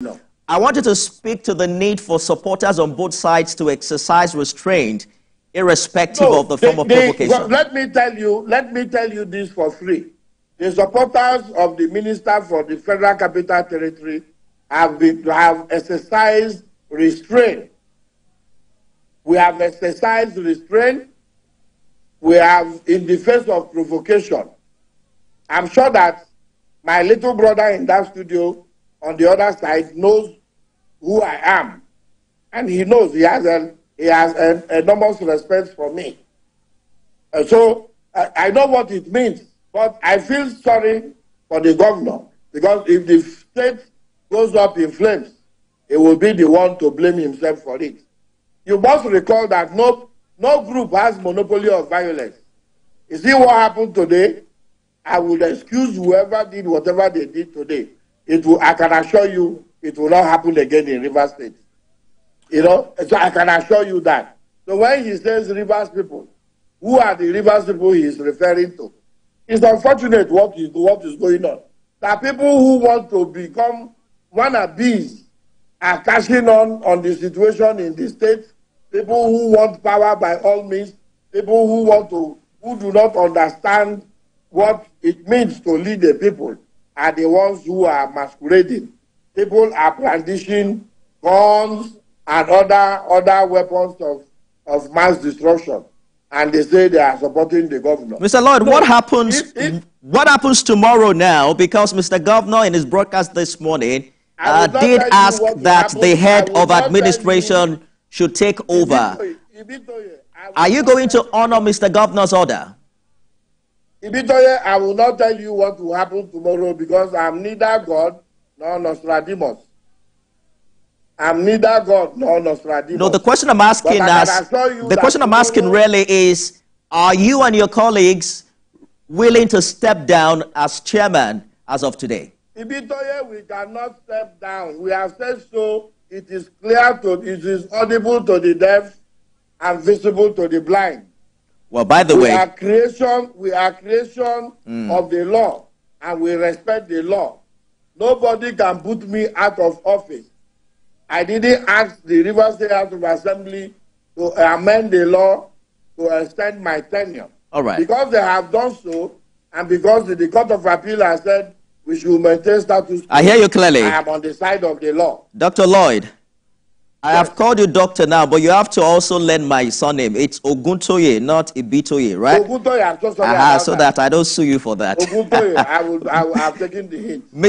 No. I wanted to speak to the need for supporters on both sides to exercise restraint, irrespective No, of the they- form of they- provocation. Let me tell you, let me tell you this for free. The supporters of the minister for the Federal Capital Territory have been to have exercised restraint. We have exercised restraint. We have in the face of provocation. I'm sure that my little brother in that studio on the other side knows who I am. And he knows he has an he has an enormous respect for me. Uh, so I, I know what it means, but I feel sorry for the governor because if the state goes up in flames, he will be the one to blame himself for it. You must recall that no, no group has monopoly of violence. You see what happened today? I would excuse whoever did whatever they did today. It will, I can assure you, it will not happen again in River State. You know, so I can assure you that. So when he says Rivers people, who are the Rivers people he is referring to? It's unfortunate what is, what is going on. That people who want to become wannabes are cashing on on the situation in the state. People who want power by all means. People who want to, who do not understand what it means to lead the people are the ones who are masquerading. People are brandishing guns and other other weapons of, of mass destruction. And they say they are supporting the governor. Mr. Lloyd, No, what happens? if- if- what happens tomorrow now? Because Mr. Governor, in his broadcast this morning, uh, did ask that happen. the head of administration should take over. Ibitoye, Ibitoye, I will Are you going to honor Mr. Governor's order? Ibitoye, I will not tell you what will happen tomorrow because I'm neither God nor Nostradamus. I'm neither God nor Nostradamus. No, the question I'm asking us, can assure you the question I'm asking really is, are you and your colleagues willing to step down as chairman as of today? Ibitoye, we cannot step down. We have said so. It is clear to, it is audible to the deaf and visible to the blind. Well, by the we way, are creation we are creation of the law and we respect the law nobody can put me out of office i didn't ask the river state house of assembly to amend the law to extend my tenure All right. because they have done so and because the, the court of appeal has said we should maintain status quo I hear you clearly. i am on the side of the law Dr. Lloyd, I have called you doctor now, but you have to also learn my surname. It's Oguntoye, not Ibitoye, right? oguntoye i'm so sorry about so that I don't sue you for that. oguntoye i will i will have taken the hint